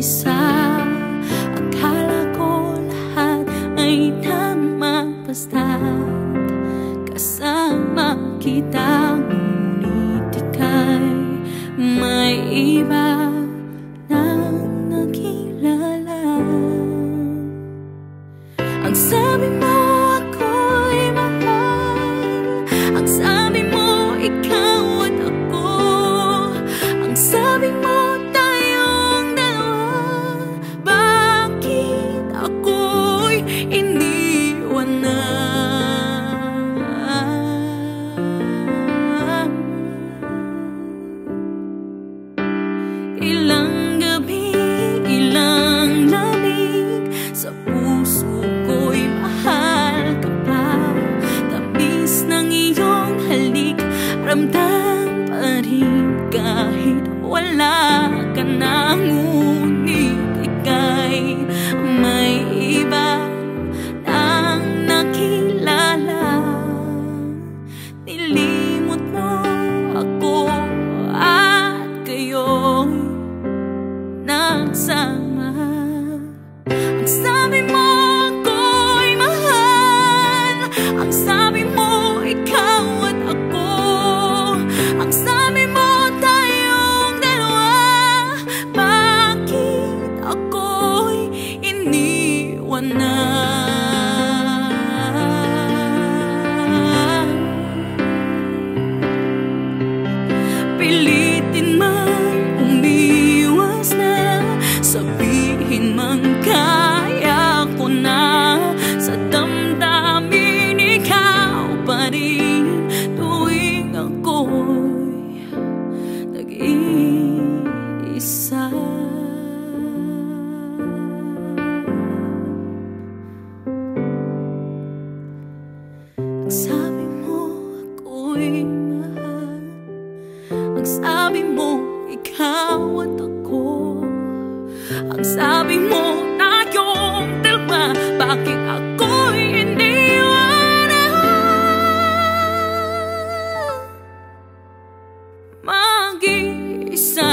isa. Akala ko lahat ay tama basta't kasama kita Ngunit ika'y may iba nang nakilala. Ang sabi mo Ramdam pa rin kahit wala ka na. Ngunit ika'y may iba nang nakilala. Nilimot mo ako at kayo'y nagsama Ang sabi mo ako'y mahal. Ang sabi mo nag-iisa. Ang sabi mo ako'y mahal. Ang sabi mo ikaw at ako. Ang sabi mo sun.